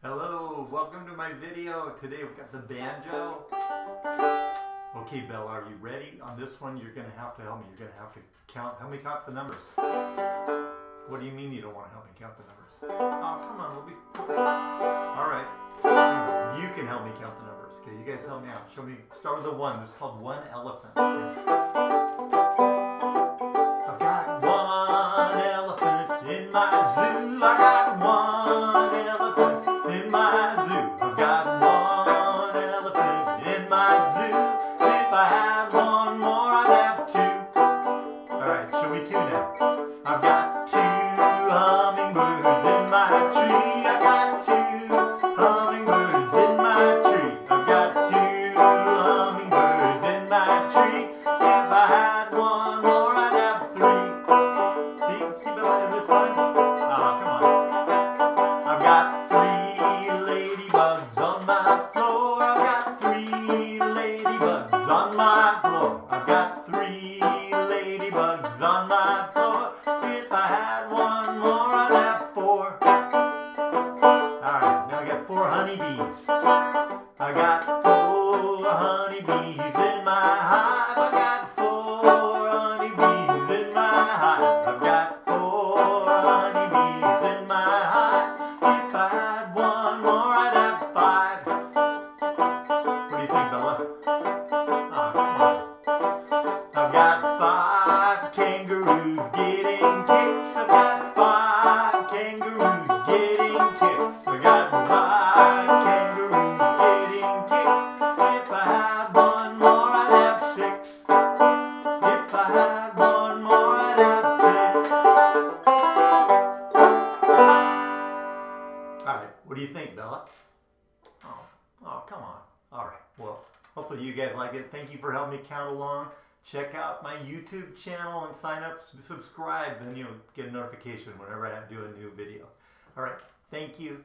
Hello, welcome to my video. Today we've got the banjo. Okay, Bella, are you ready? On this one, you're gonna have to help me. You're gonna have to count, help me count the numbers. What do you mean you don't wanna help me count the numbers? Oh, come on, we'll be, all right. You can help me count the numbers, okay? You guys help me out. Show me, start with the one. This is called one elephant. I've got one elephant in my zoo. I got one elephant ladybugs on my floor. If I had one more, I'd have four. Alright, now I got four honeybees. I got All right, what do you think, Bella? Oh, oh, come on. All right, well, hopefully you guys like it. Thank you for helping me count along. Check out my YouTube channel and sign up, subscribe, then you'll get a notification whenever I do a new video. All right, thank you.